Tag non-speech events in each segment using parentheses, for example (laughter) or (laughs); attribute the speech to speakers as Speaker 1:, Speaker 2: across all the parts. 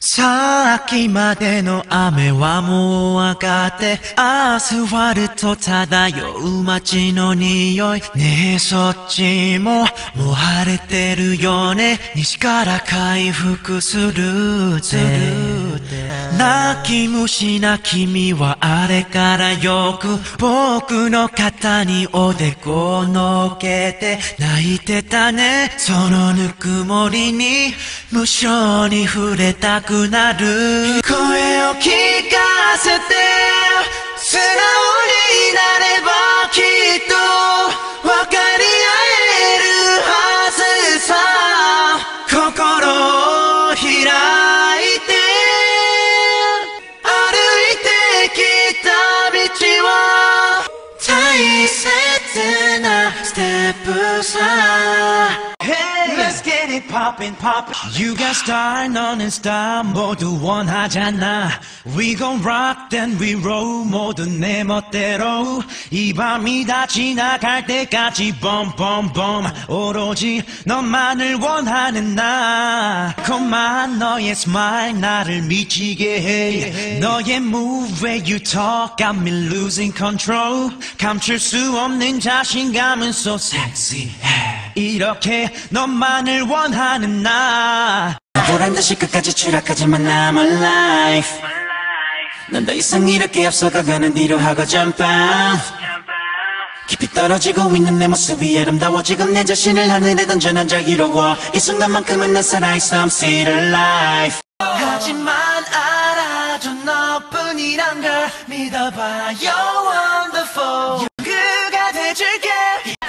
Speaker 1: さっきまでの雨はもう上がってアスファルト漂う街の匂い。ねえそっちも。もう晴れてるよね。西から回復するぜ。泣き虫な君はあれからよく僕の肩におでこをのけて泣いてたね。そのぬくもりに無性に触れたくなる。声を聞かせて素直になればきっと。切なステップさ。Poppin' poppin' You got star, and star 모두 원하잖아 We gon' rock then we roll 모두 내 멋대로 이 밤이 다 지나갈 때까지 bomb bomb bomb 오로지 너만을 원하는 나 고만 너의 smile 나를 미치게 해 너의 move way you talk got me losing control 감출 수 없는 자신감은 so sexy 이렇게 너만을 원하는 나.
Speaker 2: 보란 듯이 끝까지 추락하지만 I'm alive. 넌더 이상 이렇게 앞서가가는 뒤로 하고 jump out. 깊이 떨어지고 있는 내 모습이 아름다워 지금 내 자신을 하늘에 던져 난 자유로워. 이 순간만큼은 난 살아있어. I'm still alive.
Speaker 1: 하지만 알아줘 너뿐이란 걸 믿어봐 You're wonderful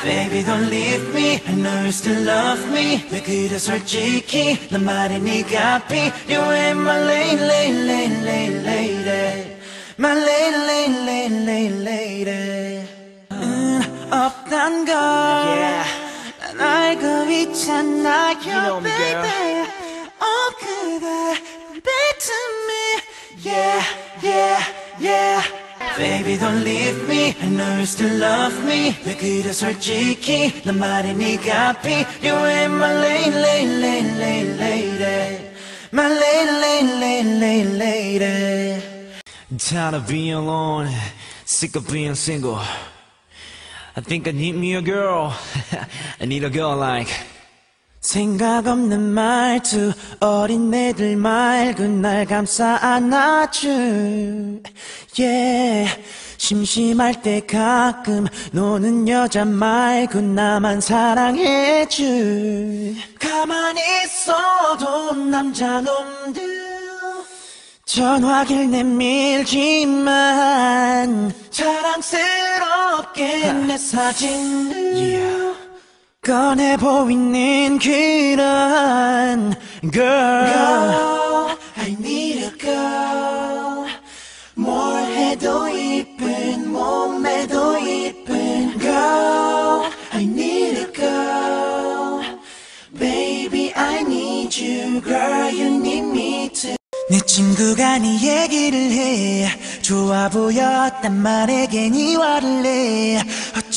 Speaker 1: Baby don't leave me I know you still love me 왜 그래 솔직히 난 말해 네가 필요해 My lady lady lady lady lady My lady lady lady lady lady 은 없단 걸 난 알고 있잖아요 baby 어 Baby don't leave me I know you still love me 왜 그래 솔직히 난 말해 네가 필요해 My lady lady lady lady lady My lady lady lady lady lady Tired of being alone Sick of being single I think I need me a girl (laughs) I need a girl like 생각 없는 말투 어린애들 말고 날 감싸 안아줄. Yeah. 심심할 때 가끔 노는 여자 말고 나만 사랑해줄. 가만히 있어도 남자놈들 전화기를 내밀지만 자랑스럽게 내 사진을 꺼내 보이는 그런 girl I need a girl 뭘 해도 이쁜 몸매도 이쁜 girl I need a girl Baby I need you girl you need me too 내 친구가 네 얘기를 해 좋아 보였단 말에 괜히 화를 내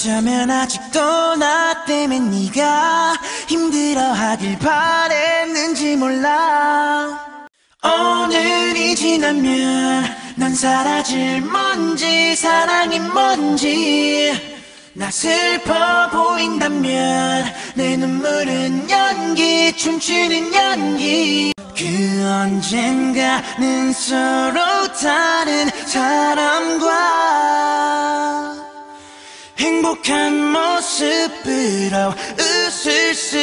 Speaker 1: 어쩌면 아직도 나 때문에 네가 힘들어하길 바랬는지 몰라. 오늘이 지나면 넌 사라질 뭔지 사랑이 뭔지. 나 슬퍼 보인다면 내 눈물은 연기 춤추는 연기. 그 언젠가는 서로 다른 사람과 행복한 모습으로 웃을 수